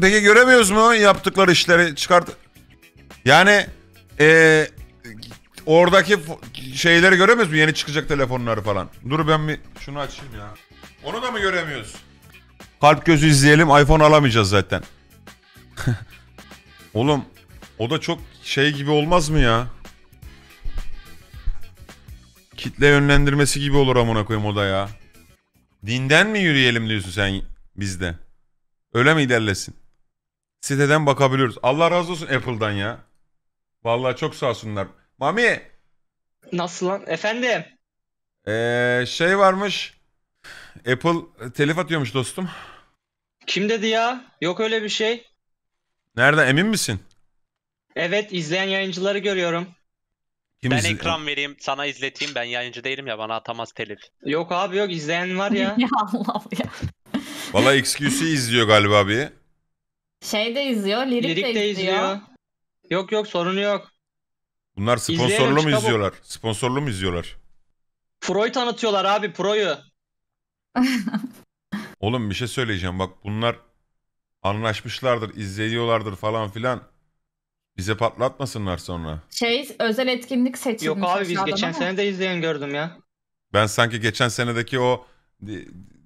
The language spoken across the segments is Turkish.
Peki göremiyoruz mu yaptıkları işleri çıkart. Yani eee oradaki şeyleri göremiyoruz mu? Yeni çıkacak telefonları falan. Dur ben bir şunu açayım ya. Onu da mı göremiyoruz? Kalp gözü izleyelim. iPhone alamayacağız zaten. Oğlum o da çok şey gibi olmaz mı ya? Kitle yönlendirmesi gibi olur amına koyayım o da ya. Dinden mi yürüyelim diyorsun sen bizde? Öyle mi ilerlesin? Siteden bakabiliyoruz. Allah razı olsun Apple'dan ya. Vallahi çok sağ olsunlar. Mami Nasıl lan? Efendim? ee, şey varmış. Apple telif atıyormuş dostum. Kim dedi ya? Yok öyle bir şey. Nereden emin misin? Evet izleyen yayıncıları görüyorum. Kim Ben izle- ekran vereyim sana izleteyim ben yayıncı değilim ya bana atamaz telif. Yok abi yok izleyen var ya. ya Allah ya. Vallahi XQC izliyor galiba bir. Şey de izliyor, lirik, Lirik de de izliyor. izliyor. Yok yok sorunu yok. Bunlar İzleyelim, sponsorlu mu çabuk. izliyorlar? Sponsorlu mu izliyorlar? Pro'yu tanıtıyorlar abi Pro'yu. Oğlum bir şey söyleyeceğim bak bunlar anlaşmışlardır, izliyorlardır falan filan. Bize patlatmasınlar sonra. Şey özel etkinlik seçilmiş. Yok abi biz geçen ama. sene de izleyen gördüm ya. Ben sanki geçen senedeki o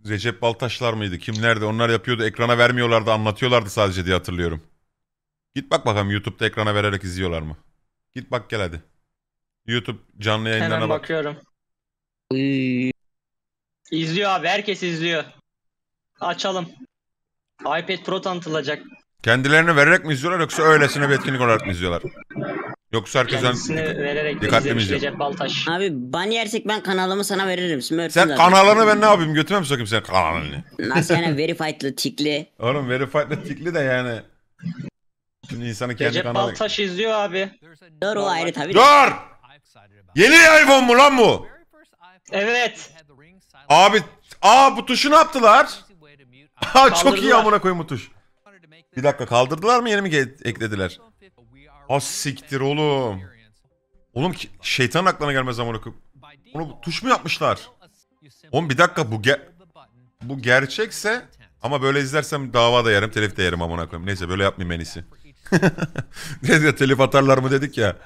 Recep Baltaşlar mıydı? Kimlerdi? Onlar yapıyordu. Ekrana vermiyorlardı, anlatıyorlardı sadece diye hatırlıyorum. Git bak bakalım YouTube'da ekrana vererek izliyorlar mı? Git bak gel hadi. YouTube canlı yayınlarına Hemen bak. bakıyorum. İzliyor abi herkes izliyor. Açalım. iPad Pro tanıtılacak. Kendilerini vererek mi izliyorlar yoksa öylesine bir etkinlik olarak mı izliyorlar? Yoksa herkes... Kendisini vererek Dikkatli mi izliyor? Recep Baltaş. Abi ban yersek ben kanalımı sana veririm. Smurf'ün Sen zaten. kanalını ben ne yapayım? Götüme mi sokayım senin kanalını? Nasıl yani verified'lı tikli. Oğlum verified'le tikli de yani. Şimdi insanın kendi Recep kanalı... Baltaş izliyor abi. Doğru o ayrı tabii. de. Dur! Yeni iPhone mu lan bu? Evet. Abi, aa bu tuşu ne yaptılar? Ha çok iyi Kaldırdılar. amına koyayım bu tuş. Bir dakika kaldırdılar mı yeni mi ge- eklediler? Az siktir oğlum. Oğlum şeytan aklına gelmez amına koyayım. Onu tuş mu yapmışlar? Oğlum bir dakika bu ge- bu gerçekse ama böyle izlersem dava da yerim, telif de yerim amına koyayım. Neyse böyle yapmayayım en iyisi. Ya telif atarlar mı dedik ya.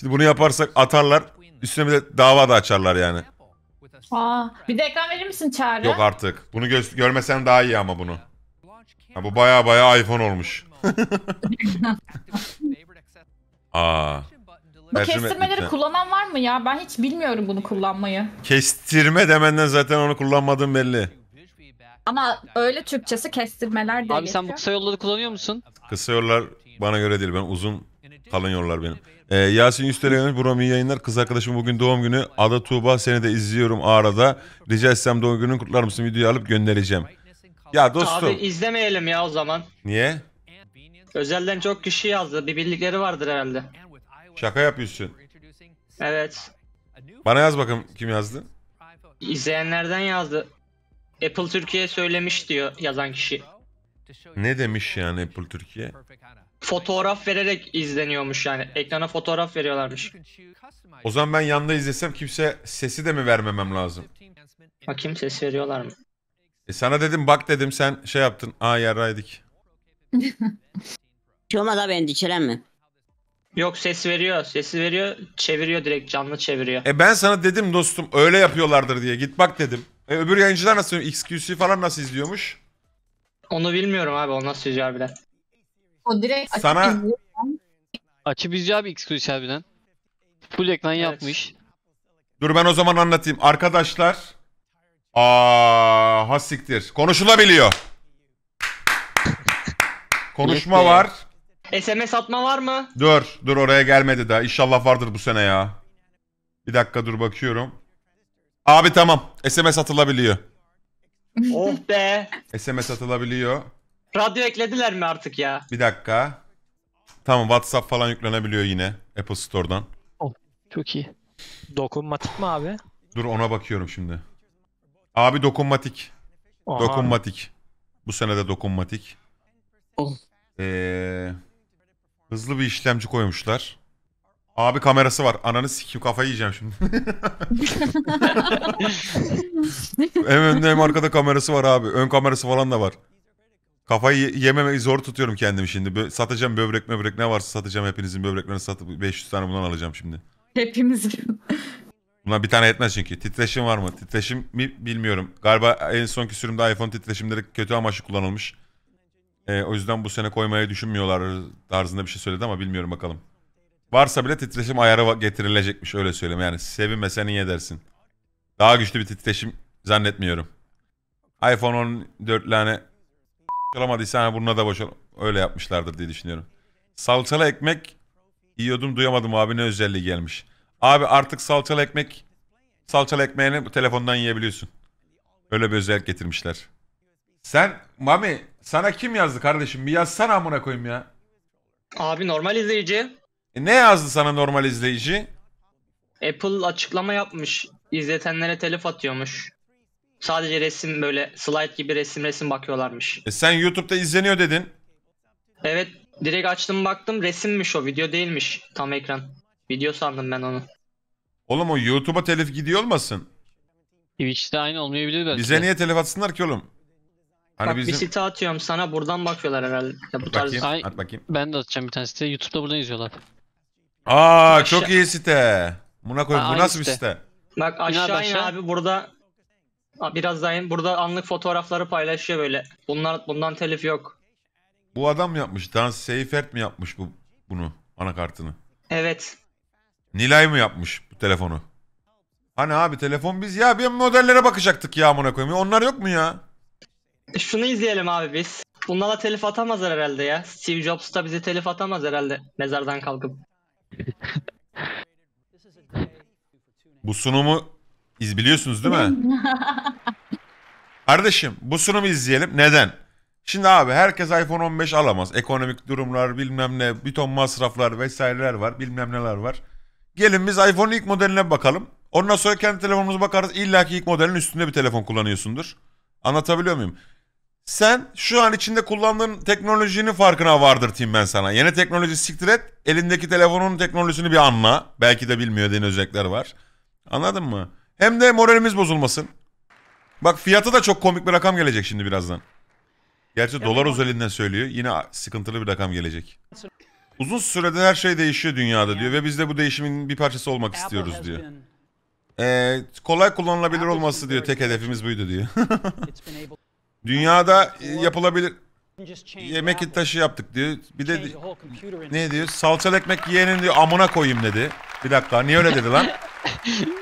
Şimdi bunu yaparsak atarlar. Üstüne bir de dava da açarlar yani. Aa, bir de ekran verir misin Çağrı? Yok artık. Bunu gö- görmesen daha iyi ama bunu. Ha, bu baya baya iPhone olmuş. Aa. Bu tercüme kestirmeleri kullanan var mı ya? Ben hiç bilmiyorum bunu kullanmayı. Kestirme demenden zaten onu kullanmadığım belli. Ama öyle Türkçesi kestirmeler diye Abi sen bu kısa yolları kullanıyor musun? Kısa yollar bana göre değil. Ben uzun kalın yollar benim. Ee, Yasin Üstelen'in Buram iyi yayınlar. Kız arkadaşım bugün doğum günü. Ada Tuğba seni de izliyorum arada. Rica etsem doğum gününü kutlar mısın? Videoyu alıp göndereceğim. Ya dostum. Abi izlemeyelim ya o zaman. Niye? Özelden çok kişi yazdı. Bir bildikleri vardır herhalde. Şaka yapıyorsun. Evet. Bana yaz bakayım kim yazdı. İzleyenlerden yazdı. Apple Türkiye söylemiş diyor yazan kişi. Ne demiş yani Apple Türkiye? Fotoğraf vererek izleniyormuş yani. Ekrana fotoğraf veriyorlarmış. O zaman ben yanda izlesem kimse sesi de mi vermemem lazım? Bakayım ses veriyorlar mı? E sana dedim bak dedim sen şey yaptın. Aa yarraydık. Şey olmaz abi endişelenme. Yok ses veriyor. Sesi veriyor. Çeviriyor direkt canlı çeviriyor. E ben sana dedim dostum öyle yapıyorlardır diye. Git bak dedim. E öbür yayıncılar nasıl XQC falan nasıl izliyormuş? Onu bilmiyorum abi. O nasıl yüzüyor harbiden. O direkt açıp Sana- izliyor. Açıp izliyor abi Xclusive harbiden. Full ekran yapmış. Dur ben o zaman anlatayım. Arkadaşlar. Aa, ha siktir. Konuşulabiliyor. Konuşma Yes be. var. SMS atma var mı? Dur, dur oraya gelmedi daha. İnşallah vardır bu sene ya. Bir dakika dur bakıyorum. Abi tamam. SMS atılabiliyor. oh be. SMS atılabiliyor. Radyo eklediler mi artık ya? Bir dakika. Tamam WhatsApp falan yüklenebiliyor yine Apple Store'dan. Çok iyi. Dokunmatik mi abi? Dur ona bakıyorum şimdi. Abi dokunmatik. Aha. Dokunmatik. Bu sene de dokunmatik. Oh. Ee, hızlı bir işlemci koymuşlar. Abi kamerası var. Ananı sikeyim kafayı yiyeceğim şimdi. hem önde hem arkada kamerası var abi. Ön kamerası falan da var. Kafayı ye- yememeyi zor tutuyorum kendimi şimdi. Bö- satacağım böbrek möbrek ne varsa satacağım hepinizin böbreklerini satıp 500 tane bundan alacağım şimdi. Hepimiz. Bunlar bir tane yetmez çünkü. Titreşim var mı? Titreşim mi bilmiyorum. Galiba en sonki sürümde iPhone titreşimleri kötü amaçlı kullanılmış. Ee, o yüzden bu sene koymayı düşünmüyorlar tarzında bir şey söyledi ama bilmiyorum bakalım. Varsa bile titreşim ayarı getirilecekmiş öyle söyleyeyim. Yani sevinmesen iyi edersin. Daha güçlü bir titreşim zannetmiyorum. iPhone 14 tane alamadıysa hani burnuna da boşal öyle yapmışlardır diye düşünüyorum. Salçalı ekmek yiyordum duyamadım abi ne özelliği gelmiş. Abi artık salçalı ekmek salçalı ekmeğini telefondan yiyebiliyorsun. Öyle bir özellik getirmişler. Sen Mami sana kim yazdı kardeşim? Bir yazsana amına koyayım ya. Abi normal izleyici. E, ne yazdı sana normal izleyici? Apple açıklama yapmış. İzletenlere telif atıyormuş. Sadece resim böyle slide gibi resim resim bakıyorlarmış. E, sen YouTube'da izleniyor dedin. Evet direkt açtım baktım resimmiş o video değilmiş tam ekran. Video sandım ben onu. Oğlum o YouTube'a telif gidiyor olmasın? Twitch'te aynı olmayabilir belki. Bize niye telif atsınlar ki oğlum? Hani Bak bizim... bir site atıyorum sana buradan bakıyorlar herhalde. Ya bu tarz Bakayım, Ay- at bakayım. Ben de atacağım bir tane site. YouTube'da buradan izliyorlar. Aa Aşağı- çok iyi site. Buna koy. Aa, Bu aynı nasıl bir site. site? Bak aşağı in aşağı. abi burada Aa, biraz daha in. Burada anlık fotoğrafları paylaşıyor böyle. Bunlar bundan telif yok. Bu adam mı yapmış? Dan Seifert mi yapmış bu bunu anakartını? Evet. Nilay mı yapmış bu telefonu? Hani abi telefon biz ya bir modellere bakacaktık ya amına koyayım. Onlar yok mu ya? Şunu izleyelim abi biz. Bunlara telif atamazlar herhalde ya. Steve Jobs da bize telif atamaz herhalde mezardan kalkıp. Bu sunumu iz biliyorsunuz değil mi? Kardeşim bu sunumu izleyelim. Neden? Şimdi abi herkes iPhone 15 alamaz. Ekonomik durumlar bilmem ne bir ton masraflar vesaireler var bilmem neler var. Gelin biz iPhone'un ilk modeline bakalım. Ondan sonra kendi telefonumuza bakarız. İlla ki ilk modelin üstünde bir telefon kullanıyorsundur. Anlatabiliyor muyum? Sen şu an içinde kullandığın teknolojinin farkına vardırtayım ben sana. Yeni teknoloji siktir et. Elindeki telefonun teknolojisini bir anla. Belki de bilmiyor dediğin özellikler var. Anladın mı? Hem de moralimiz bozulmasın. Bak fiyatı da çok komik bir rakam gelecek şimdi birazdan. Gerçi dolar özelinden söylüyor. Yine sıkıntılı bir rakam gelecek. Uzun sürede her şey değişiyor dünyada diyor ve biz de bu değişimin bir parçası olmak istiyoruz diyor. Ee, kolay kullanılabilir olması diyor. Tek hedefimiz buydu diyor. Dünyada e, yapılabilir yemek taşı yaptık diyor. Bir de ne diyor? Salçalı ekmek yiyenin diyor amına koyayım dedi. Bir dakika niye öyle dedi lan?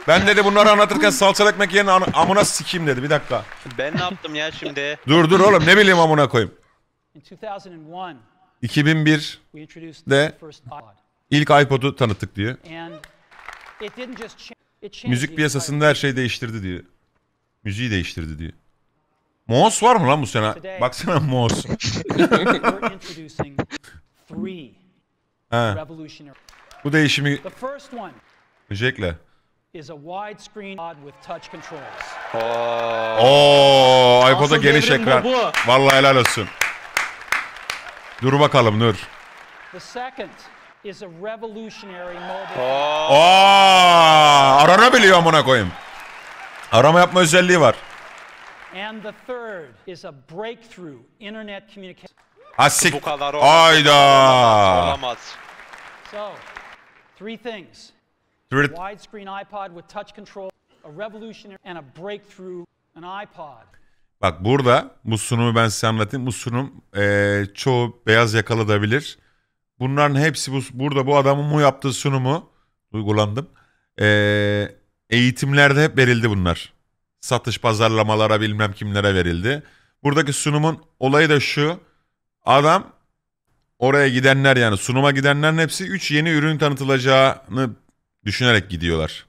Ben dedi bunları anlatırken salçalı ekmek yiyenin amına sikeyim dedi. Bir dakika. Ben ne yaptım ya şimdi? Dur dur oğlum ne bileyim amına koyayım. In 2001, 2001 we introduced De- the first iPod. ilk iPod'u tanıttık diyor. Müzik piyasasında her şey değiştirdi diyor. Müziği değiştirdi diyor. Moz var mı lan bu sene? Baksana revolutionary. bu değişimi The first one öncelikle. is a widescreen pod with touch controls. Oo. İPod'a geniş ekran. Vallahi helal olsun. Dur bakalım dur. The second is a revolutionary mobile. Oo. Aa, aranabiliyor amına koyayım. Arama yapma özelliği var. And the third is a breakthrough internet communication. Bu Hasik. kadar olamaz. Ayda. Olamaz. So, three things. Three- Widescreen iPod with touch control, a revolutionary, and a breakthrough an iPod. Bak burada bu sunumu ben size anlatayım. Bu sunum eee, çoğu beyaz yakalı da bilir. Bunların hepsi bu, burada bu adamın bu yaptığı sunumu uygulandım. Eee, eğitimlerde hep verildi bunlar. Satış pazarlamalara bilmem kimlere verildi. Buradaki sunumun olayı da şu. Adam oraya gidenler yani sunuma gidenlerin hepsi 3 yeni ürün tanıtılacağını düşünerek gidiyorlar.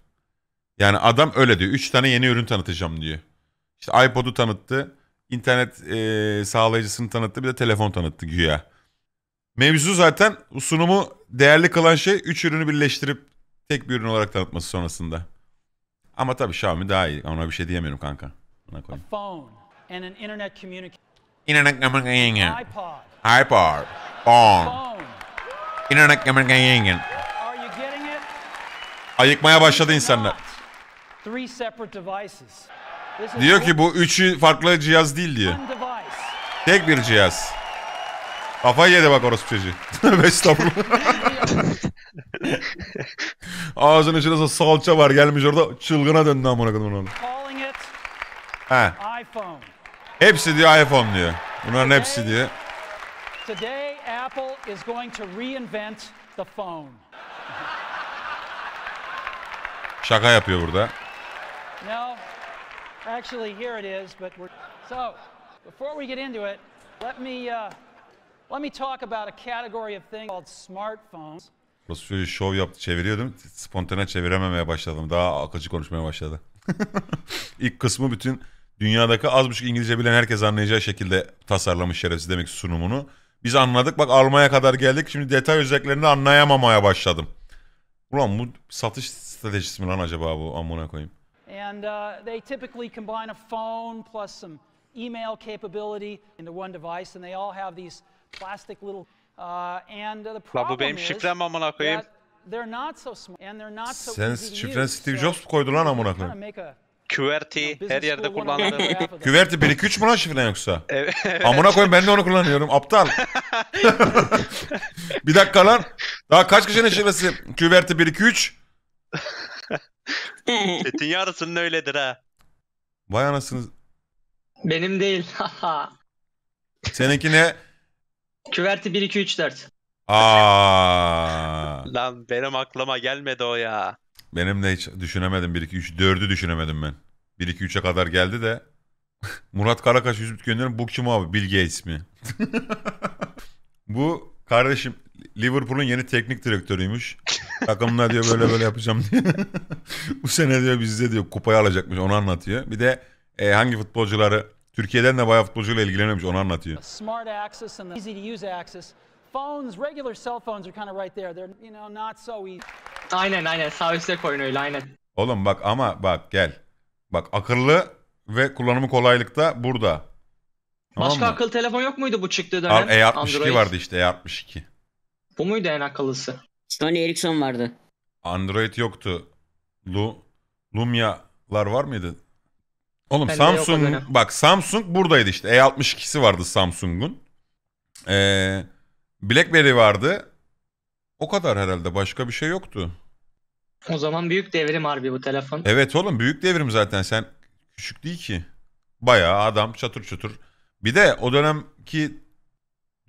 Yani adam öyle diyor. 3 tane yeni ürün tanıtacağım diyor. İşte iPod'u tanıttı. internet eee, sağlayıcısını tanıttı. Bir de telefon tanıttı güya. Mevzu zaten sunumu değerli kılan şey 3 ürünü birleştirip tek bir ürün olarak tanıtması sonrasında. Ama tabii Xiaomi daha iyi. Ona bir şey diyemiyorum kanka. Ona koyayım. phone, and an internet communication. İnternet communication. iPod, iPod. Phone. phone. İnternet communication. Are you getting it? Ayıkmaya başladı insanlar. Not. Three separate devices. This is Diyor ki bu üçü farklı cihaz değil diyor. one device. Tek bir cihaz. Kafayı yedi bak orası çocuğu. Tövbe estağfurullah. Ağzının içinde salça var gelmiş orada çılgına döndü amına koyayım onu. He. Hepsi diyor iPhone diyor. Bunların hepsi diyor. Today, Apple is going to reinvent the phone. Şaka yapıyor burada. No, actually, here it is. But we're so. Before we get into it, let me uh, let me talk about a category of things called smartphones. Çocuğu şov yaptı çeviriyordum. Spontane çevirememeye başladım. Daha akıcı konuşmaya başladı. İlk kısmı bütün dünyadaki az buçuk İngilizce bilen herkes anlayacağı şekilde tasarlamış şerefsiz demek sunumunu. Biz anladık bak almaya kadar geldik. Şimdi detay özelliklerini anlayamamaya başladım. Ulan bu satış stratejisi mi lan acaba bu amına koyayım? And uh, they typically combine a phone plus some email capability into one device, and they all have these plastic little. Uh, and the La problem bu benim is şifrem amına koyayım. that they're not so smart and they're not so Sen easy to şifren. Steve Jobs koydu lan amına koyayım? make a, QWERTY you know, her yerde school kullanılır. 101 graph of the- Küverti 1 2 3 mu lan şifren yoksa? Evet. Amına koyayım ben de onu kullanıyorum aptal. bir dakika lan. Daha kaç kişinin şifresi? Küverti 1 2 3. Chat'in yarısının öyledir ha. Vay anasını. Benim değil. Seninki ne? Küverti 1 2 3 4. Aa. Lan benim aklıma gelmedi o ya. Benim de hiç düşünemedim 1 2 3 4'ü düşünemedim ben. 1 2 3'e kadar geldi de Murat Karakaş yüzüp gönderen bu kim abi? Bill Gates mi? bu kardeşim Liverpool'un yeni teknik direktörüymüş. Takımla diyor böyle böyle yapacağım diye. bu sene diyor bizde diyor kupayı alacakmış onu anlatıyor. Bir de e, hangi futbolcuları Türkiye'den de bayağı futbolcuyla ilgileniyormuş onu anlatıyor. smart axis and the easy to use axis. Phones, regular cell phones are kind of right there. They're you know not so easy. Aynen aynen sağ üstte koyun öyle aynen. Oğlum bak ama bak gel. Bak akıllı ve kullanımı kolaylıkta burada. Tamam Başka mı? akıllı telefon yok muydu bu çıktığı dönem? Al E62 Android. vardı işte E62. Bu muydu en akıllısı? Sony Ericsson vardı. Android yoktu. Lu Lumia'lar var mıydı? Oğlum Bende yok o Samsung dönem. bak Samsung buradaydı işte. E62'si vardı Samsung'un. Ee, BlackBerry vardı. O kadar herhalde. Başka bir şey yoktu. O zaman büyük devrim harbi bu telefon. Evet oğlum büyük devrim zaten. Sen küçük değil ki. Bayağı adam çatır çutur. Bir de o dönemki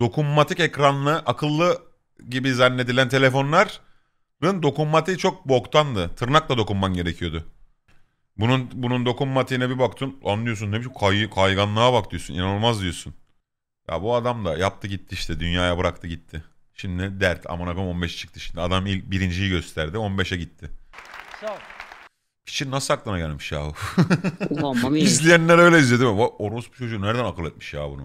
dokunmatik ekranlı akıllı gibi zannedilen telefonların dokunmatiği çok boktandı. Tırnakla dokunman gerekiyordu. Bunun bunun dokunmatiğine bir baktın anlıyorsun ne biçim kay, kayganlığa bak diyorsun. inanılmaz diyorsun. Ya bu adam da yaptı gitti işte dünyaya bıraktı gitti. Şimdi dert amına koyayım 15 çıktı şimdi. Adam ilk birinciyi gösterdi 15'e gitti. Kişi nasıl aklına gelmiş ya? Ulan mami. İzleyenler öyle izliyor değil mi? Vay, Orospu çocuğu nereden akıl etmiş ya bunu?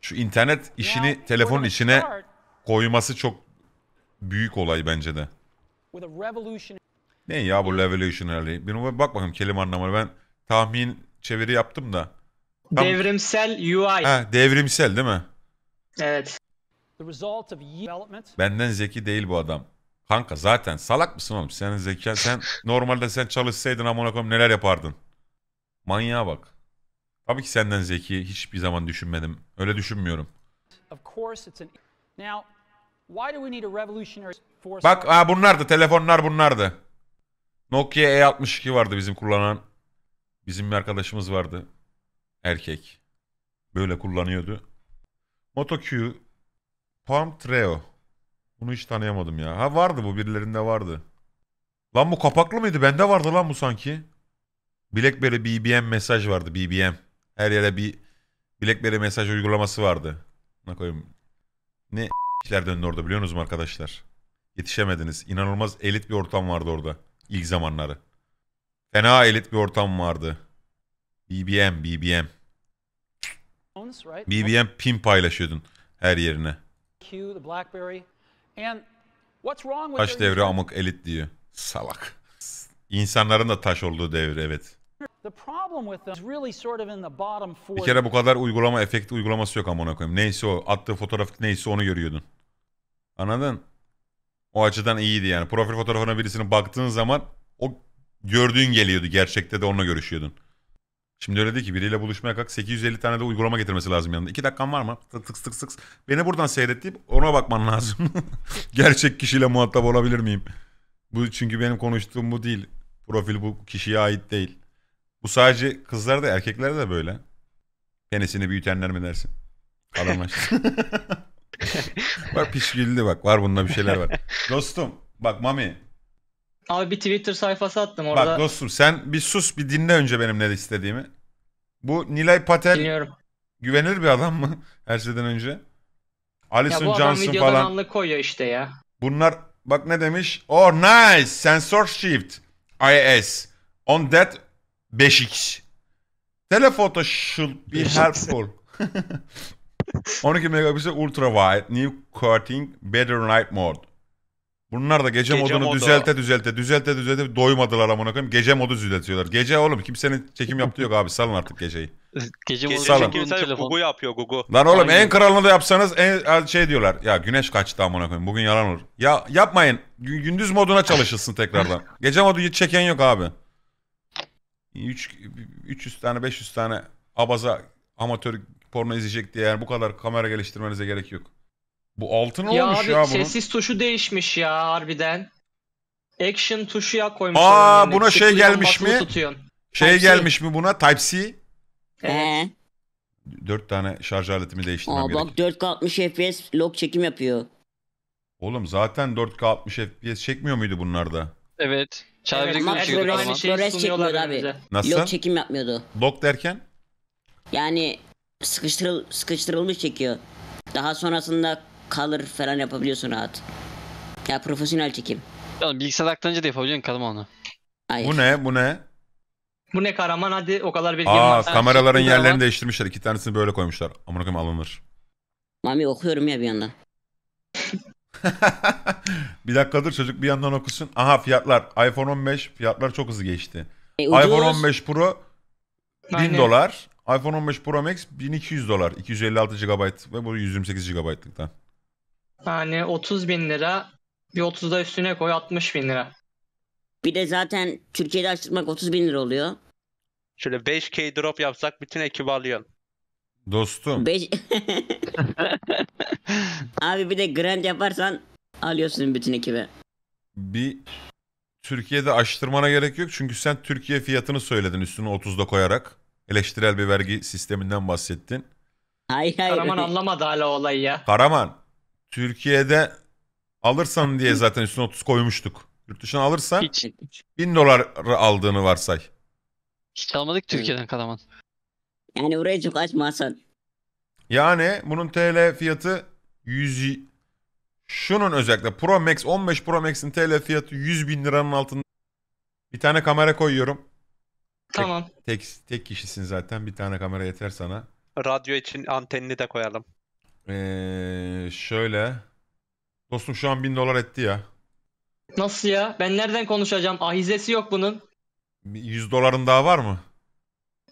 Şu internet Now, işini we're telefonun içine koyması çok büyük olay bence de. Ne ya bu revolutionary? Bir bak bakayım kelime anlamını. Ben tahmin çeviri yaptım da. Tam- Devrimsel UI. Ha, devrimsel değil mi? Evet. Benden zeki değil bu adam. Kanka zaten salak mısın oğlum? Senin zekan sen normalde sen çalışsaydın amına koyayım neler yapardın? Manyağa bak. Tabii ki senden zeki hiçbir zaman düşünmedim. Öyle düşünmüyorum. Of course, it's an. Now, why do we need a revolutionary for Bak ha bunlardı telefonlar bunlardı. Nokia E62 vardı bizim kullanan. Bizim bir arkadaşımız vardı. Erkek. Böyle kullanıyordu. Moto Q. Palm Treo. Bunu hiç tanıyamadım ya. Ha vardı bu birilerinde vardı. Lan bu kapaklı mıydı? Bende vardı lan bu sanki. Blackberry BBM mesaj vardı BBM. Her yere bir Blackberry mesaj uygulaması vardı. Ne koyayım. Ne işler döndü orada biliyor musunuz arkadaşlar? Yetişemediniz. İnanılmaz elit bir ortam vardı orada. İlk zamanları. Fena elit bir ortam vardı. BBM, BBM. BBM pin paylaşıyordun her yerine. Taş user- amık elit diyor. Salak. İnsanların da taş olduğu devir evet. Bir kere bu kadar uygulama, efekt uygulaması yok amına koyayım. Neyse o. Attığı fotoğraf neyse onu görüyordun. Anladın? O açıdan iyiydi yani. Profil fotoğrafına birisinin baktığın zaman o gördüğün geliyordu. Gerçekte de onunla görüşüyordun. Şimdi öyle değil ki biriyle buluşmaya kalk 850 tane de uygulama getirmesi lazım yanında. 2 dakikan var mı? Tık tık tık. Beni buradan seyret deyip ona bakman lazım. Gerçek kişiyle muhatap olabilir miyim? Bu çünkü benim konuştuğum bu değil. Profil bu kişiye ait değil. Bu sadece kızlar da erkekler de böyle. Penisini büyütenler mi dersin? Kalınlaştı. Bak piş güldü bak. Var bunda bir şeyler var. Dostum bak Mami. Abi bir Twitter sayfası attım orada. Bak dostum sen bir sus bir dinle önce benim ne istediğimi. Bu Nilay Patel Dinliyorum. güvenilir bir adam mı her şeyden önce? Ya Alison bu adam Johnson videodan falan. anlık koyuyor işte ya. Bunlar bak ne demiş? Oh nice sensor shift IS on that 5x. Telephoto should be helpful. 12 megapiksel ultra wide new cutting better night mode. Bunlar da gece, Gece modunu modu. düzelte düzelte düzelte düzelte doymadılar amına koyayım. Gece modu düzeltiyorlar. Gece oğlum kimsenin çekim yaptığı yok abi. Salın artık geceyi. Gece Gece modu Salın. sadece. Gugu yapıyor Gugu. Lan oğlum Aynen. en kralını da yapsanız en şey diyorlar. Ya güneş kaçtı amına koyayım. Bugün yalan olur. Ya yapmayın. Gü- Gündüz moduna çalışılsın tekrardan. Gece modu hiç çeken yok abi. 3 300 tane 500 tane abaza amatör porno izleyecek diye yani bu kadar kamera geliştirmenize gerek yok. Bu altın Ya olmuş abi ya bunun. sessiz tuşu değişmiş ya harbiden. Action tuşu ya koymuşlar. Aa, yerine. buna şey Tıklıyorsun, gelmiş mi? Tutuyorsun. Şey Type-C. gelmiş mi buna? Type-C. Evet. He. 4 tane şarj aletimi değiştirmem Aa, gerek. bak 4K 60 FPS log çekim yapıyor. Oğlum zaten 4K 60 FPS çekmiyor muydu bunlarda? Evet. Bir ama çıkıyordu türlü o Flores- aynı zaman. şeyi Flores sunuyorlar çekmiyor abi. önümüze. Nasıl? Log çekim yapmıyordu. Log derken? Yani sıkıştırıl sıkıştırılmış çekiyor. Daha sonrasında color falan yapabiliyorsun rahat. Ya profesyonel çekim. Yani bilgisayar aktarınca da yapabiliyorsun kadın onu. Hayır. Bu ne? Bu ne? Bu ne Karaman hadi o kadar bilgim Aa var. kameraların de yerlerini var. değiştirmişler. İki tanesini böyle koymuşlar. Amına koyayım alınır. Mami okuyorum ya bir yandan. bir dakika dur çocuk bir yandan okusun. Aha fiyatlar. iPhone 15 fiyatlar çok hızlı geçti. E, ucuz. iPhone 15 Pro 1000 Aynen. dolar. iPhone 15 Pro Max 1200 dolar. 256 GB ve bu 128 GB'lıktan. Yani 30 bin lira. Bir 30 da üstüne koy 60 bin lira. Bir de zaten Türkiye'de açtırmak 30 bin lira oluyor. Şöyle 5K drop yapsak bütün ekibi alıyorsun. Dostum. Beş... Abi bir de grand yaparsan alıyorsun bütün ekibi. bir Türkiye'de açtırmana gerek yok. Çünkü sen Türkiye fiyatını söyledin üstüne 30'da koyarak. Eleştirel bir vergi sisteminden bahsettin. Hayır hayır. Karaman anlamadı hala olayı ya. Karaman, Türkiye'de alırsan diye zaten üstüne 30 koymuştuk. Yurt dışına alırsan Hiç. 1000 dolar aldığını varsay. Hiç almadık Türkiye'den Karaman. Yani burayı çok açma Hasan. Yani bunun TL fiyatı 100 şunun özellikle Pro Max 15 Pro Max'in TL fiyatı 100 bin liranın altında. Bir tane kamera koyuyorum. Tamam. Tek, tek kişisin zaten bir tane kamera yeter sana. Radyo için antenini de koyalım. Ee, şöyle. Dostum şu an 1000 dolar etti ya. Nasıl ya? Ben nereden konuşacağım? Ahizesi yok bunun. Bir 100 doların daha var mı?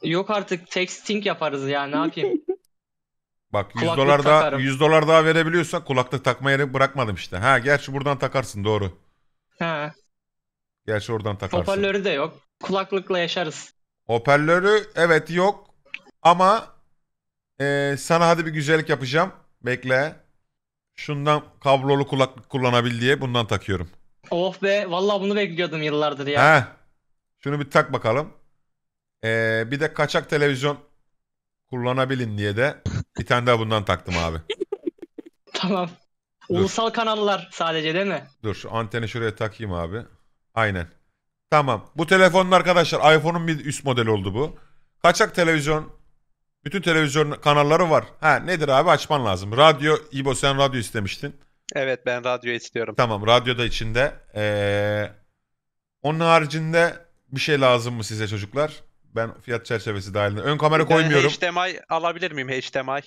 Yok artık texting yaparız ya ne yapayım? Bak 100 Kulaklık dolar daha takarım. 100 dolar daha verebiliyorsan kulaklık takma yeri bırakmadım işte. Ha gerçi buradan takarsın doğru. He. Gerçi oradan takarsın. Hoparlörü de yok. Kulaklıkla yaşarız. Hoparlörü evet yok ama eee, sana hadi bir güzellik yapacağım. Bekle. Şundan kablolu kulaklık kullanabil diye bundan takıyorum. Oh be vallahi bunu bekliyordum yıllardır ya. Ha. Şunu bir tak bakalım. Eee, bir de kaçak televizyon kullanabilin diye de bir tane daha bundan taktım abi. Tamam. Dur. Ulusal kanallar sadece değil mi? Dur şu anteni şuraya takayım abi. Aynen. Tamam. Bu telefonun arkadaşlar iPhone'un bir üst modeli oldu bu. Kaçak televizyon bütün televizyon kanalları var. Ha nedir abi açman lazım. Radyo İbo sen radyo istemiştin. Evet ben radyo istiyorum. Tamam radyo da içinde. Ee, onun haricinde bir şey lazım mı size çocuklar? Ben fiyat çerçevesi dahilinde. Ön kamera koymuyorum. Ben HDMI alabilir miyim HDMI?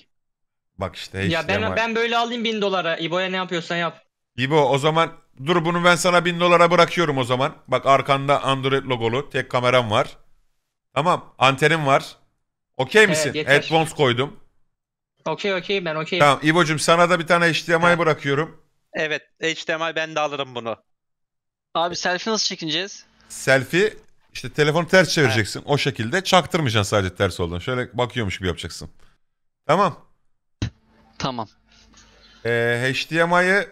Bak işte Ya ben HDMI. ben böyle alayım bin dolara. İbo'ya ne yapıyorsan yap. İbo o zaman dur bunu ben sana bin dolara bırakıyorum o zaman. Bak arkanda Android logolu tek kameram var. Tamam antenim var. Okey misin? yeter. Headphones koydum. Okey okey ben okey. Tamam İbo'cum sana da bir tane HDMI bırakıyorum. Evet HDMI ben de alırım bunu. Abi selfie nasıl çekineceğiz? Selfie İşte telefonu ters çevireceksin. O şekilde çaktırmayacaksın sadece ters olduğunu. Şöyle bakıyormuş gibi yapacaksın. Tamam. Tamam. Ee, HDMI'yi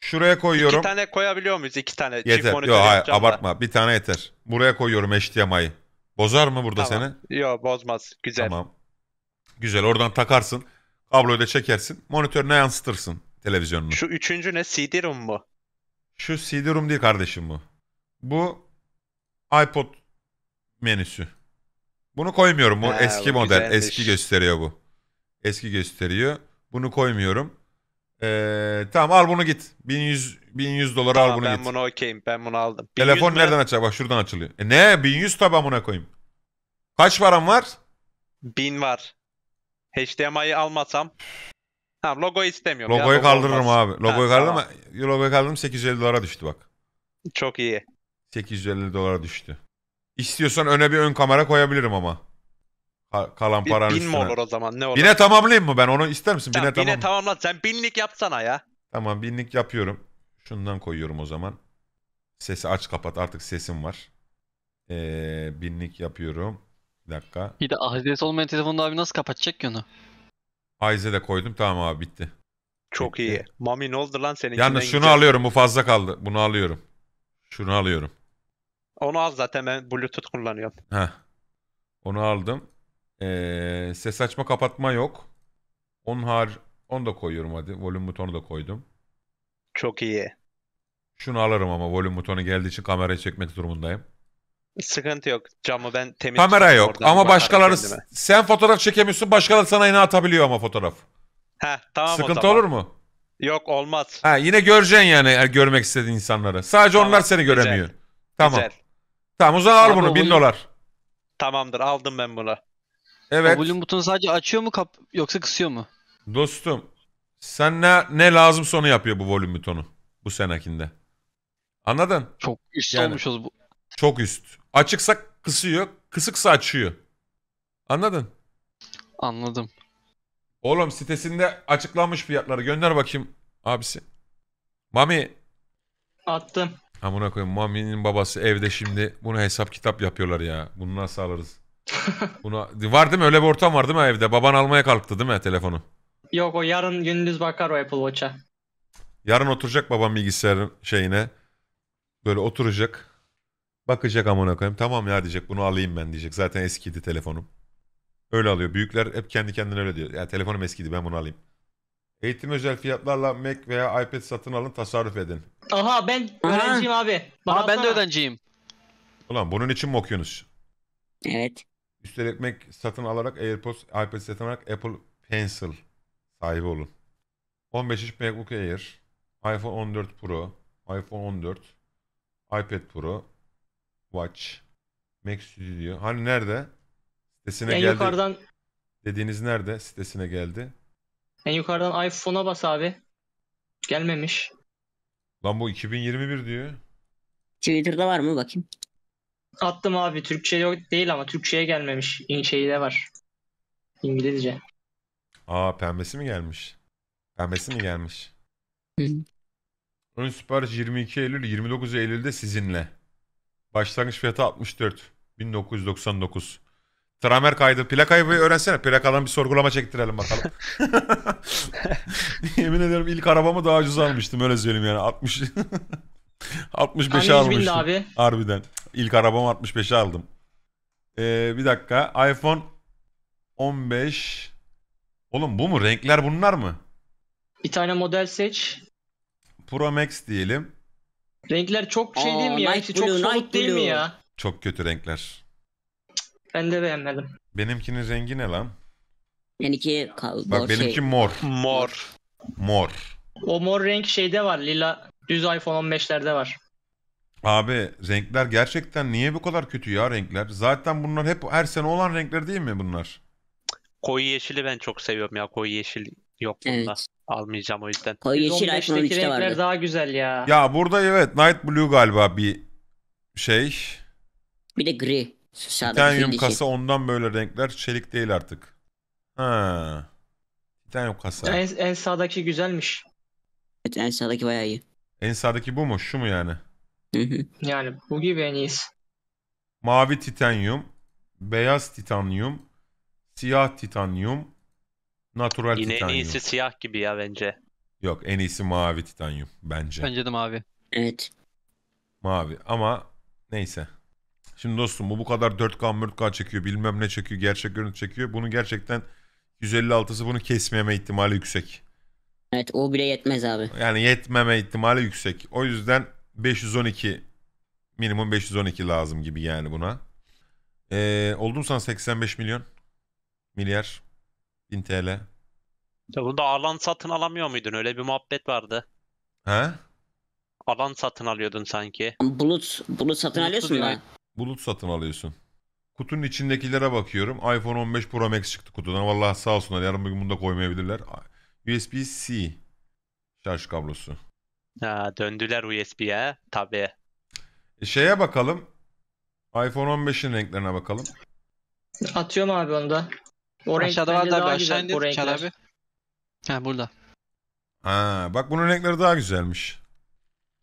şuraya koyuyorum. İki tane koyabiliyor muyuz? İki tane. Yeter. Yok hayır da. abartma. Bir tane yeter. Buraya koyuyorum HDMI'yi. Bozar mı burada Tamam. seni? Yok bozmaz. Güzel. Tamam. Güzel oradan takarsın. Kabloyu da çekersin. Monitörüne yansıtırsın televizyonunu. Şu, Şu üçüncü ne? CD-ROM mu? CD-ROM değil kardeşim bu. Bu iPod menüsü. Bunu koymuyorum. Bu He, eski bu model. güzelmiş. Eski gösteriyor bu. Eski gösteriyor. Bunu koymuyorum. Ee, tamam al bunu git. 1100 1100 dolara al Tamam bunu ben git. bunu okeyim. Ben bunu aldım. Telefon 1100 mü? nereden açacak? Bak şuradan açılıyor. E ne? 1100 tabi amına koyayım. Kaç param var? 1000 var. HDMI'yi almasam. Ha logo istemiyorum. ya, Logoyu logo kaldırırım olmaz. abi. Logoyu Ha, kaldırırım tamam. logoyu kaldırdım 850 dolara düştü bak. Çok iyi. 850 dolara düştü. İstiyorsan öne bir ön kamera koyabilirim ama. Ka- kalan Bir paranın bin mi üstüne. olur o zaman? Ne olur? Bine tamamlayayım mı ben onu ister misin? Tamam, Bine tamam. bine tamamla. Sen binlik yapsana ya. Tamam binlik yapıyorum. Şundan koyuyorum o zaman. Sesi aç kapat artık sesim var. Ee, binlik yapıyorum. Bir dakika. Bir de AHD'si olmayan telefonda abi nasıl kapatacak ki onu? Aize de koydum tamam abi bitti. Çok Bitti. iyi. Mami ne oldu lan senin Yalnız şunu alıyorum bu fazla kaldı. Bunu alıyorum. Şunu alıyorum. Onu al zaten ben Bluetooth kullanıyorum. Heh. Onu aldım. Ee, ses açma kapatma yok. Onun har onu da koyuyorum hadi. Volüm butonu da koydum. Çok iyi. Şunu alırım ama volüm butonu geldiği için kamerayı çekmek durumundayım. Sıkıntı yok. Camı ben temiz Kamera tutarım yok oradan, ama bakarım başkaları kendime. sen fotoğraf çekemiyorsun başkaları sana yine atabiliyor ama fotoğraf. Heh tamam o Sıkıntı zaman. olur mu? Yok olmaz. Ha yine göreceksin yani eğer görmek istediğin insanları. Sadece Tamam, onlar seni güzel. göremiyor. Tamam. Güzel. Tamam o zaman al bunu o 1000 volüm- dolar. Tamamdır aldım ben bunu. Evet. O volüm butonu sadece açıyor mu kap yoksa kısıyor mu? Dostum sen ne ne lazımsa onu yapıyor bu volüm butonu. Bu senekinde. Anladın? Çok üst Yani- olmuşuz bu. Çok üst. Açıksa kısıyor, kısıksa açıyor. Anladın? Anladım. Oğlum sitesinde açıklanmış fiyatları gönder bakayım abisi. Mami Attım. amına koyayım Mami'nin babası evde şimdi bunu hesap kitap yapıyorlar ya. Bunu nasıl alırız? Buna var değil mi? Öyle bir ortam var değil mi evde? Baban almaya kalktı değil mi telefonu? Yok o yarın gündüz bakar o Apple Watch'a. Yarın oturacak babam bilgisayarın şeyine. Böyle oturacak. Bakacak amına koyayım. Tamam ya diyecek bunu alayım ben diyecek. Zaten eskiydi telefonum. Öyle alıyor. Büyükler hep kendi kendine öyle diyor. Ya telefonum eskiydi ben bunu alayım. Eğitim özel fiyatlarla Mac veya iPad satın alın tasarruf edin. Aha ben Aha. öğrenciyim abi. Bana Aa ben de öğrenciyim. Ulan bunun için mi okuyorsunuz? Evet. Üstelik Mac satın alarak AirPods, iPad satın alarak Apple Pencil sahibi olun. 15 inç MacBook Air, iPhone 14 Pro, iPhone 14, iPad Pro, Watch, Mac Studio. Hani nerede? Sitesine En geldi. yukarıdan Dediğiniz nerede? Sitesine geldi. en yukarıdan iPhone'a bas abi. Gelmemiş. Lan bu 2021 diyor. Twitter'da var mı bakayım? Attım abi. Türkçe yok değil ama Türkçe'ye gelmemiş. İn şeyde var. İngilizce. Aa pembesi mi gelmiş? Pembesi mi gelmiş? Ön sipariş 22 Eylül, 29 Eylül'de sizinle. Başlangıç fiyatı 64. 1999. Tramer kaydı. Plakayı bir öğrensene. Plakadan bir sorgulama çektirelim bakalım. Yemin ederim ilk arabamı daha ucuz almıştım öyle söyleyeyim yani. 60 65'e Hani 100 bindi almıştım. abi. Harbiden. İlk arabamı 65'e aldım. Ee, bir dakika. iPhone 15. Oğlum bu mu? Renkler bunlar mı? Bir tane model seç. Pro Max diyelim. Renkler çok şey değil mi ya? Night çok Blue, soluk değil mi Blue. ya? Çok kötü renkler. Ben de beğenmedim. Benimkinin rengi ne lan? Benimki kal Bak benimki şey. mor. Mor. Mor. O mor renk şeyde var. Lila düz iPhone 15'lerde var. Abi renkler gerçekten niye bu kadar kötü ya renkler? Zaten bunlar hep her sene olan renkler değil mi bunlar? Koyu yeşili ben çok seviyorum ya. Koyu yeşil yok bunda. Evet. Almayacağım o yüzden. Koyu yeşil iPhone 115'teki 13'te renkler vardı. daha güzel ya. Ya burada evet Night Blue galiba bir şey. Bir de gri. Titanium dişi. kasa ondan böyle renkler çelik değil artık. Ha. Titanium kasa. En, en sağdaki güzelmiş. Evet, en sağdaki bayağı iyi. En sağdaki bu mu? Şu mu yani? Hı hı. Yani bu gibi en iyisi. mavi titanyum, beyaz titanyum, siyah titanyum, natural Yine en titanyum. iyisi siyah gibi ya bence. Yok en iyisi mavi titanyum bence. Bence de mavi. Evet. Mavi ama neyse. Şimdi dostum bu bu kadar 4K 4K çekiyor bilmem ne çekiyor gerçek görüntü çekiyor. Bunu gerçekten 156'sı bunu kesmeme ihtimali yüksek. Evet o bile yetmez abi. Yani yetmeme ihtimali yüksek. O yüzden 512 minimum 512 lazım gibi yani buna. Ee, oldu mu sana 85 milyon? Milyar. 1000 TL. Ya bunda alan satın alamıyor muydun? Öyle bir muhabbet vardı. He? Alan satın alıyordun sanki. Bulut, bulut satın Bulut alıyorsun diyor. da. Bulut satın alıyorsun. Kutunun içindekilere bakıyorum. iPhone 15 Pro Max çıktı kutudan. Vallahi sağ olsunlar. Yarın bugün bunu da koymayabilirler. USB-C şarj kablosu. Ha, döndüler USB'ye. Tabii. E şeye bakalım. iPhone 15'in renklerine bakalım. Atıyorum abi onu da. O renk Aşağıda bence vardı abi daha aşağı güzel, renkler. abi. Ha burada. Ha, bak bunun renkleri daha güzelmiş.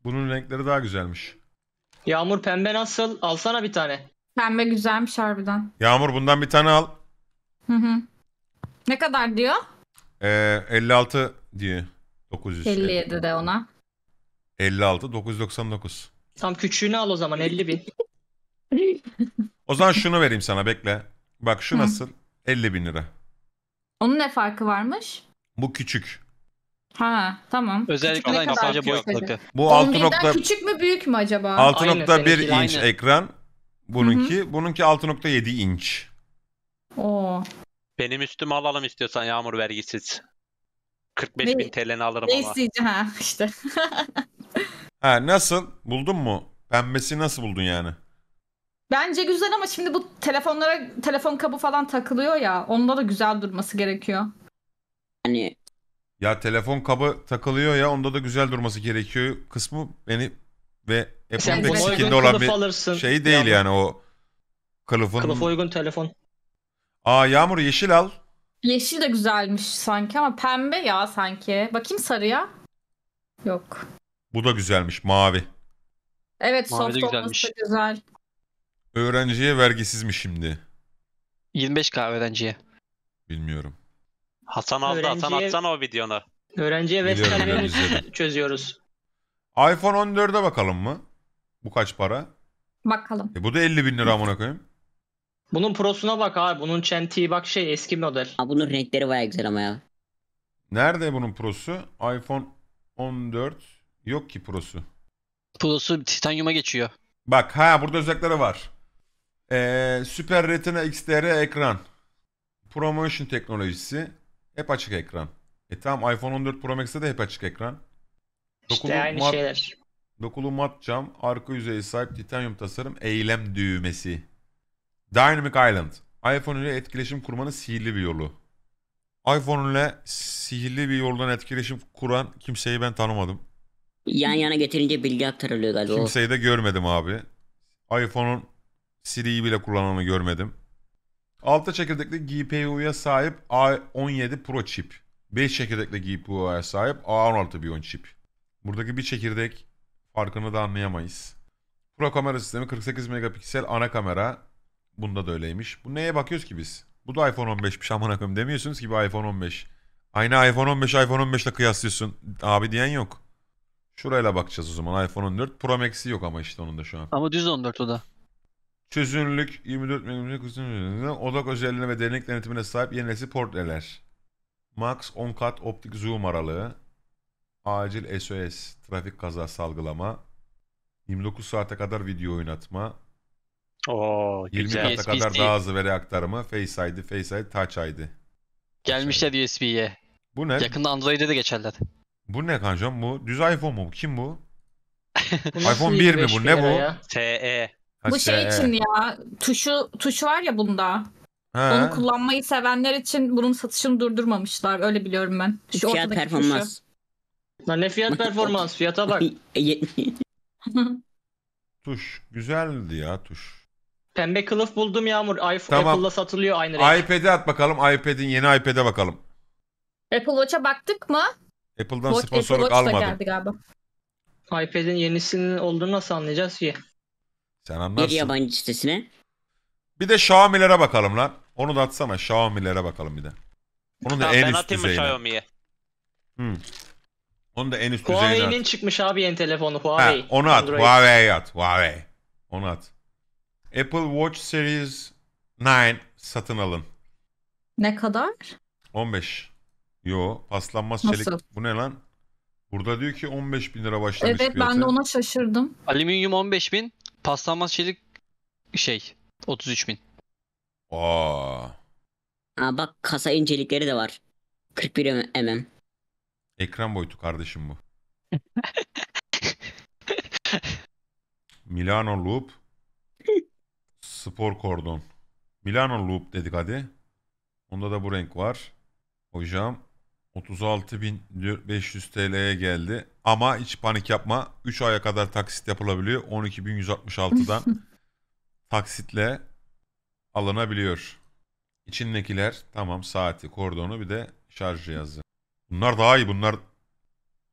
Bunun renkleri daha güzelmiş. Yağmur pembe nasıl? Alsana bir tane. Pembe güzelmiş harbiden. Yağmur bundan bir tane al. Hı hı. Ne kadar diyor? Ee, 56 diyor. 900. 57 de ona. 56 999. Tam küçüğünü al o zaman 50 bin. O zaman şunu vereyim sana bekle. Bak şu Hı. nasıl? 50 bin lira. Onun ne farkı varmış? Bu küçük. Ha tamam. Özellikle Küçük ne aynı kadar küçük acaba? Bu 6 11'den nokta küçük mü büyük mü acaba? 6.1 seninki, inç aynı. ekran. Bununki. Bununki 6.7 inç. Oo. Benim üstüme alalım istiyorsan Yağmur vergisiz. 45 Ne- bin TL'ni alırım Ne ama. isteyeceğim ha işte. Ha nasıl? Buldun mu? Pembesi nasıl buldun yani? Bence güzel ama şimdi bu telefonlara telefon kabı falan takılıyor ya. Onda da güzel durması gerekiyor. Hani Ya telefon kabı takılıyor ya onda da güzel durması gerekiyor. Kısmı beni ve Sen Apple'ın buna uygun sikinde olan kılıf bir alırsın. şey değil Yağmur. yani o kılıfın. Kılıfa uygun telefon. Aa Yağmur yeşil al. Yeşil de güzelmiş sanki ama pembe ya sanki. Bakayım sarıya. Yok. Bu da güzelmiş mavi. Evet Mavi de soft olması güzelmiş. da güzel. Öğrenciye vergisiz mi şimdi? 25k öğrenciye. Bilmiyorum. Hasan aldı. Hasan Öğrenciye- atsana o videonu. Öğrenciye Biliyorum, Western biliyorum, izledim. çözüyoruz. iPhone 14'e bakalım mı? Bu kaç para? Bakalım. E bu da 50 bin lira amına koyayım. Bunun prosuna bak abi. Bunun çentiği bak şey eski model. ha, bunun renkleri baya güzel ama ya. Nerede bunun prosu? iPhone 14 yok ki prosu. Pro'su titanyuma geçiyor. Bak ha burada özellikleri var. Ee, Super Retina XDR ekran. ProMotion teknolojisi. Hep açık ekran. E tamam iPhone 14 Pro Max'te de hep açık ekran. Dokulu, İşte aynı mat, şeyler. dokulu mat cam, arka yüzeye sahip titanyum tasarım, eylem düğmesi. Dynamic Island. iPhone ile etkileşim kurmanın sihirli bir yolu. iPhone ile sihirli bir yoldan etkileşim kuran kimseyi ben tanımadım. Yan yana getirince bilgi aktarılıyor galiba. Kimseyi de görmedim abi. iPhone'un Siri'yi bile kullananı görmedim. Altı çekirdekli GPU'ya sahip A17 Pro çip. 5 çekirdekli GPU'ya sahip A16 Bion çip. Buradaki bir çekirdek farkını da anlayamayız. Pro kamera sistemi 48 megapiksel ana kamera. Bunda da öyleymiş. Bu neye bakıyoruz ki biz? Bu da iPhone 15'miş amına koyayım demiyorsunuz ki bu iPhone 15. Aynı iPhone 15 iPhone 15 ile kıyaslıyorsun. Abi diyen yok. Şurayla bakacağız o zaman. iPhone 14 Pro Max'i yok ama işte onun da şu an. Ama düz 14 o da. Çözünürlük 24 mm uzun odak özelliğine ve derinlik denetimine sahip yeni nesil portreler. Max 10 kat optik zoom aralığı. Acil SOS trafik kaza salgılama. 29 saate kadar video oynatma. Oo 20 güzel. kata kadar USB-C. daha hızlı veri aktarımı. Face ID, Face ID, Touch ID. Gelmişler USB'ye. Bu ne? Yakında Android'e de geçerler. Bu ne kancam bu? Düz iPhone mu? bu? Kim bu? Bu nasıl iPhone 1 mi 25 bu? Ne lira bu? ya? TE. Ha, Bu şey SE. için ya tuşu tuşu var ya bunda. Ha. Onu kullanmayı sevenler için bunun satışını durdurmamışlar. Öyle biliyorum ben. Şu Fiyat ortadaki performans. Lan ne fiyat performans fiyata bak. tuşu. Tuş. Güzeldi ya tuş. Pembe kılıf buldum Yağmur. iPhone Tamam. Apple'la satılıyor aynı renk. iPad'e at bakalım. iPad'in yeni iPad'e bakalım. Apple Watch'a baktık mı? Apple'dan Watch, Apple sponsorluk Watch da almadım. geldi galiba. iPad'in yenisinin olduğunu nasıl anlayacağız ki? Sen Bir anlarsın. yabancı sitesine. Bir de Xiaomi'lere bakalım lan. Onu da atsana Xiaomi'lere bakalım bir de. Onun da Tamam, en ben üst atayım mı düzeyine. Xiaomi'ye? Hı. Onun da en üst düzeyine Huawei'nin at. çıkmış abi yeni telefonu Ha, Huawei. onu at. Android. Huawei'ye at. Huawei. Onu at. Apple Watch Series 9 satın alın. Ne kadar? 15. Yo paslanmaz Nasıl? çelik. Bu ne lan? Burada diyor ki 15 bin lira başlamış Evet fiyatı. ben de ona şaşırdım. Alüminyum 15.000. Paslanmaz çelik şey 33.000. Aa. Aa bak kasa incelikleri de var. 41 mm. Ekran boyutu kardeşim bu. Milano Loop. Spor kordon. Milano Loop dedik hadi. Onda da bu renk var. Hocam 36.500 TL'ye geldi. Ama hiç panik yapma. 3 aya kadar taksit yapılabiliyor. 12.166'dan taksitle alınabiliyor. İçindekiler tamam saati, kordonu bir de şarj cihazı. Bunlar daha iyi. Bunlar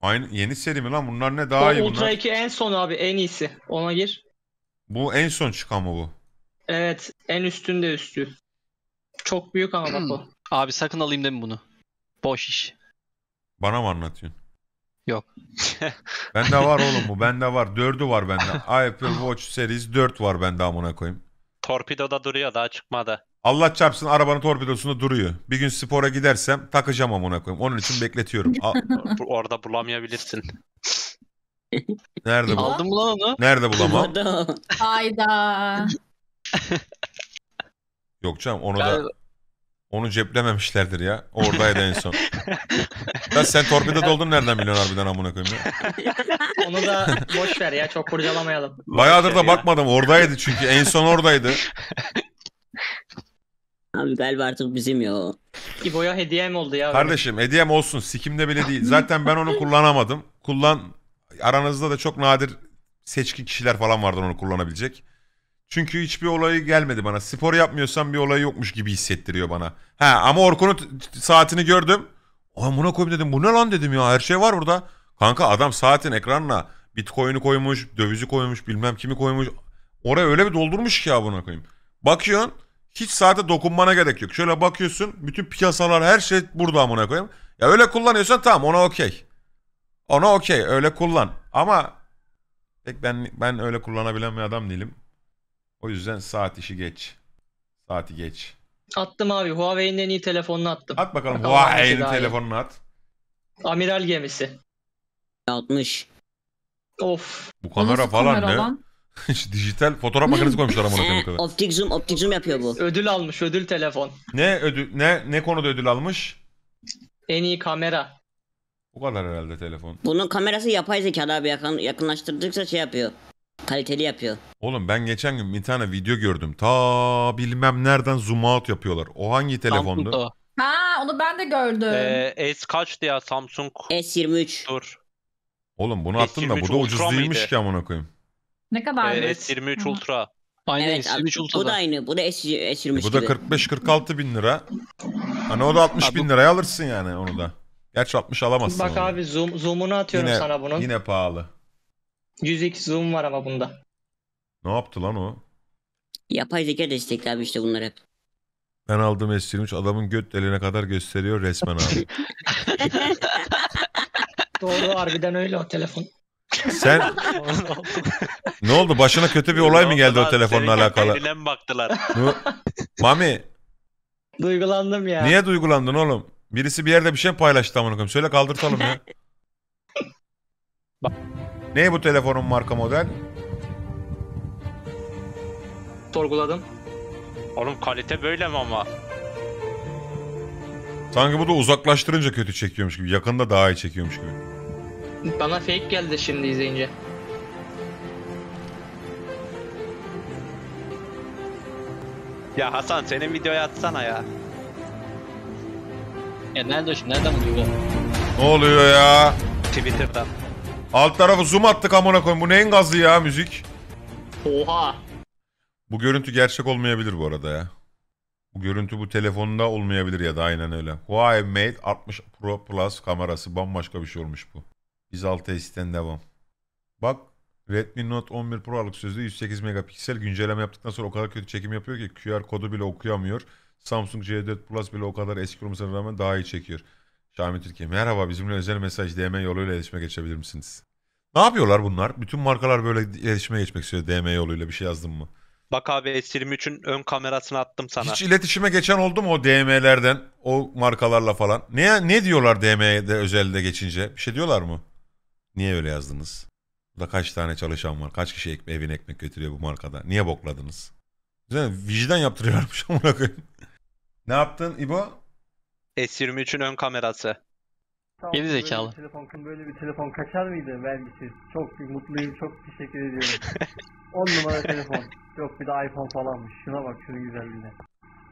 aynı yeni seri mi lan? Bunlar ne daha O iyi Ultra bunlar? 2 en son abi en iyisi. Ona gir. Bu en son çıkan mı bu? Evet en üstünde üstü. Çok büyük ama bak o. Abi sakın alayım deme bunu. Boş iş. Bana mı anlatıyorsun? Yok. Bende var oğlum bu. Bende var. Dördü var bende. Apple Watch Series 4 var bende amına koyayım. Torpidoda duruyor daha çıkmadı. Allah çarpsın arabanın torpidosunda duruyor. Bir gün spora gidersem takacağım amına koyayım. Onun için bekletiyorum. Al- Orada bulamayabilirsin. nerede bu? Aldın mı lan onu? Nerede bulamam? Hayda. Yok canım onu da Galiba- onu ceplememişlerdir ya. Oradaydı en son. Ya sen torpidoda oldun nereden biliyorsun harbiden amına koyayım ya? Onu da boş ver ya çok kurcalamayalım. Bayağıdır da bakmadım. Oradaydı çünkü. En son oradaydı. Abi galiba artık bizim ya o. İbo'ya hediyem oldu ya. Kardeşim hediyem olsun. Sikimde bile değil. Zaten ben onu kullanamadım. Kullan aranızda da çok nadir seçkin kişiler falan vardır onu kullanabilecek. Çünkü hiçbir olayı gelmedi bana. Spor yapmıyorsam bir olay yokmuş gibi hissettiriyor bana. Ha ama Orkun'un saatini gördüm. Amına koyayım dedim. Bu ne lan dedim ya. Her şey var burada. Kanka adam saatin ekranına Bitcoin'i koymuş, dövizi koymuş, bilmem kimi koymuş. Oraya öyle bir doldurmuş ki ya buna koyayım. Bakıyorsun hiç saate dokunmana gerek yok. Şöyle bakıyorsun bütün piyasalar her şey burada amına koyayım. Ya öyle kullanıyorsan tamam ona okey. Ona okey öyle kullan. Ama pek ben ben öyle kullanabilen bir adam değilim. O yüzden saat işi geç. Saati geç. Attım abi Huawei'nin en iyi telefonunu attım. At bakalım Huawei'nin telefonunu at. Amiral gemisi. 60. Of. Bu kamera falan kamera ne? lan? Dijital fotoğraf makinesi koymuşlar amına koyayım. Kadar. optik zoom, optik zoom yapıyor bu. Ödül almış ödül telefon. Ne ödül ne ne konuda ödül almış? En iyi kamera. Bu kadar herhalde telefon. Bunun kamerası yapay zeka abi yakın, yakınlaştırdıkça şey yapıyor. Kaliteli yapıyor. Oğlum ben geçen gün bir tane video gördüm. Ta bilmem nereden zoom out yapıyorlar. O hangi telefondu? Samsung'da. Ha onu ben de gördüm. Ee, S kaçtı ya Samsung? S23. Dur. Oğlum bunu attın da bu S23 da ucuz Ultra değilmiş mıydı? ki amına koyayım. ne kadar? Ee, Evet. S23 Hı. Ultra. Aynen Evet abi, S23 bu da Ultra'da. aynı. Bu da S, S23 E bu da gibi. 45-46 bin lira. Hani o da 60 Abi bin bu- liraya alırsın yani onu da. Gerçi 60 alamazsın Bak onu. abi zoom, zoom'unu atıyorum yine, sana bunun. Yine pahalı. 100x zoom var ama bunda. Ne yaptı lan o? Yapay zeka destekli abi işte bunlar hep. Ben aldığım S23 adamın göt deline kadar gösteriyor resmen abi. Doğru harbiden öyle o telefon. Sen ne oldu? Başına kötü bir olay mı geldi o telefonla alakalı? Eline mi baktılar? Nu- Mami Duygulandım ya. niye duygulandın oğlum? Birisi bir yerde bir şey paylaştı amına koyayım? Söyle kaldırtalım ya. ne bu telefonun marka model? Sorguladım. Oğlum kalite böyle mi ama? Sanki bu da uzaklaştırınca kötü çekiyormuş gibi. Yakında daha iyi çekiyormuş gibi. Bana fake geldi şimdi izleyince. Ya Hasan senin videoyu atsana ya. Ya nerede o şimdi? Nereden buluyor? Ne oluyor ya? Twitter'dan. Alt tarafı zoom attık amına koyayım. Bu neyin gazı ya müzik? Oha. Bu görüntü gerçek olmayabilir bu arada ya. Bu görüntü bu telefonda olmayabilir ya da aynen öyle. Huawei Mate 60 Pro Plus kamerası bambaşka bir şey olmuş bu. Biz 6 S'ten devam. Bak Redmi Note 11 Pro alık sözde 108 megapiksel güncelleme yaptıktan sonra o kadar kötü çekim yapıyor ki QR kodu bile okuyamıyor. Samsung C4 Plus bile o kadar eski olmasına rağmen daha iyi çekiyor. Xiaomi Türkiye. Merhaba bizimle özel mesaj DM yoluyla iletişime geçebilir misiniz? Ne yapıyorlar bunlar? Bütün markalar böyle iletişime geçmek istiyor DM yoluyla bir şey yazdım mı? Bak abi S23'ün ön kamerasını attım sana. Hiç iletişime geçen oldu mu o DM'lerden o markalarla falan? Ne ne diyorlar DM'de özelde geçince? Bir şey diyorlar mı? Niye öyle yazdınız? Burada kaç tane çalışan var? Kaç kişi ek- evine ekmek götürüyor bu markada? Niye bokladınız? Güzel, vicdan yaptırıyorlarmış amına koyayım. Ne yaptın İbo? S23'ün ön kamerası. Geri zekalı. Böyle bir telefon, böyle bir telefon kaçar mıydı vergisiz? Çok mutluyum, çok teşekkür ediyorum. 10 numara telefon. Yok bir de iPhone falanmış. Şuna bak şunun güzelliğine.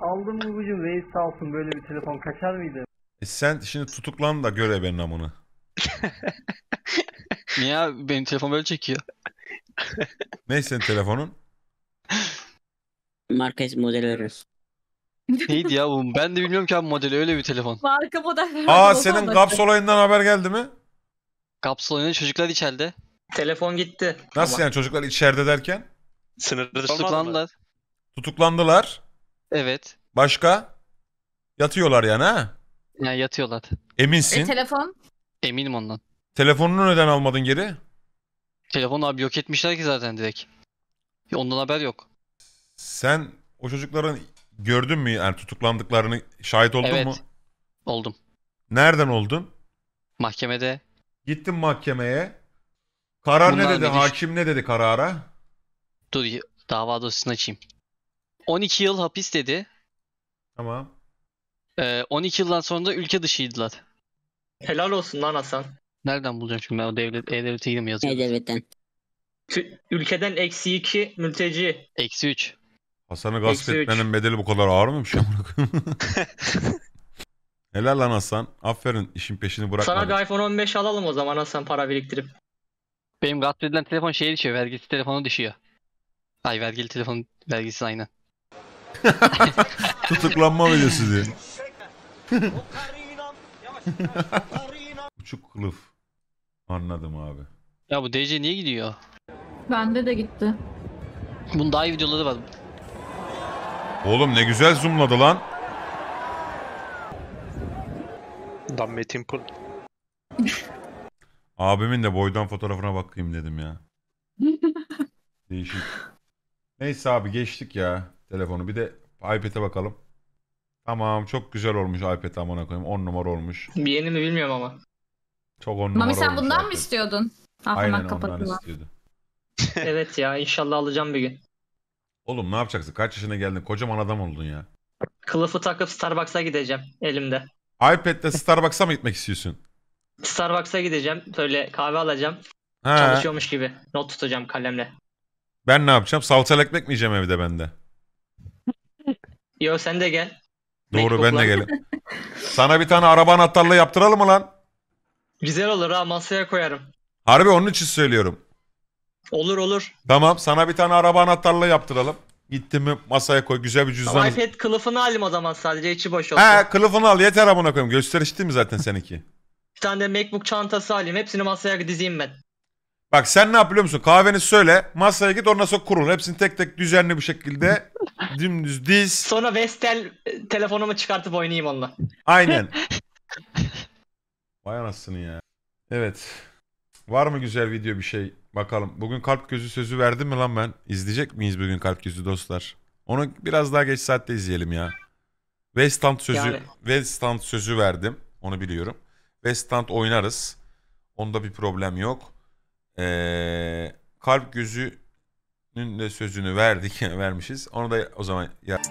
Aldım babacım reis sağ olsun böyle bir telefon kaçar mıydı? E sen şimdi tutuklan da göre benim amını. Niye abi? Benim telefon böyle çekiyor. Ne senin telefonun? Marka model veririz. Neydi ya bu? Ben de bilmiyorum ki abi modeli öyle bir telefon. Marka model. Aa senin Gapsol oyundan haber geldi mi? Kapsül oyunu çocuklar içeride. Telefon gitti. Nasıl yani çocuklar içeride derken? Sınırlı? Tutuklandılar. Tutuklandılar. Evet. Başka? Yatıyorlar yani ha? Yani yatıyorlar. Eminsin. E, telefon. Eminim ondan. Telefonunu neden almadın geri? Telefonu abi yok etmişler ki zaten direkt. Ondan haber yok. Sen o çocukların gördün mü yani tutuklandıklarını şahit oldun evet. mu? Oldum. Nereden oldun? Mahkemede Gittin mahkemeye. Karar ne Bunlar dedi? bir düş- Hakim ne dedi karara? dur dava dosyasını açayım. 12 yıl hapis dedi. Tamam. Ee, 12 yıldan sonra da ülke dışıydılar. helal olsun lan Hasan. Nereden bulacağım şimdi ben o devlet E-Devlet'e girdim yazıyor. E-Devlet'ten. Ülkeden eksi 2 mülteci. Eksi 3. Hasan'ı gasp Eksi üç. etmenin bedeli bu kadar ağır mıymış? amına koyayım? Helal lan Hasan. Aferin işin peşini Sana bırakmadın. bir iPhone 15 alalım o zaman Hasan para biriktirip. Benim gasp edilen telefon şeye düşüyor. Vergisi telefona düşüyor. Ay vergili telefon vergisi aynen. Tutuklanma videosu diye. Uçuk kılıf. Anladım abi. Ya bu DC niye gidiyor? Bende de gitti. Bunun daha iyi videoları var. Oğlum ne güzel zoomladı lan. Dan Metin Pul. Abimin de boydan fotoğrafına bakayım dedim ya. Değişik. Neyse abi geçtik ya telefonu. Bir de iPad'e bakalım. Tamam çok güzel olmuş iPad amına koyayım. 10 numara olmuş. Bir yeni mi bilmiyorum ama. Çok 10 numara Mami sen olmuş bundan mı iPad. istiyordun? Ah, Aynen hemen ondan kapatılan. istiyordu. evet ya inşallah alacağım bir gün. Oğlum ne yapacaksın? Kaç yaşına geldin? Kocaman adam oldun ya. Kılıfı takıp Starbucks'a gideceğim elimde. iPad'de Starbucks'a mı gitmek istiyorsun? Starbucks'a gideceğim. Böyle kahve alacağım. He. Çalışıyormuş gibi. Not tutacağım kalemle. Ben ne yapacağım? Salçalı ekmek mi yiyeceğim evde bende? Yo sen de gel. Doğru ben de gelin. Sana bir tane araba anahtarlığı yaptıralım mı lan? Güzel olur ha masaya koyarım. Harbi onun için söylüyorum. Olur olur. Tamam sana bir tane araba anahtarlığı yaptıralım. Gittin mi masaya koy güzel bir cüzdan. iPad kılıfını alayım o zaman sadece içi boş olsun. He kılıfını al yeter amına koyayım. Gösteriş değil mi zaten seninki? Bir tane de MacBook çantası alayım. Hepsini masaya dizeyim ben. Bak sen ne yap biliyor musun? Kahveni söyle. Masaya git ondan sonra kurul. Hepsini tek tek düzenli bir şekilde dümdüz diz. Sonra Vestel e, telefonumu çıkartıp oynayayım onunla. Aynen. Vay anasını ya. Evet. Var mı güzel video bir şey? Bakalım. Bugün kalp gözü sözü verdim mi lan ben? İzleyecek miyiz bugün kalp gözü dostlar? Onu biraz daha geç saatte izleyelim ya. West Ham sözü, Yani. West Ham sözü verdim. Onu biliyorum. West Ham oynarız. Onda bir problem yok. Ee, kalp gözünün de sözünü verdik. vermişiz. Onu da o zaman ya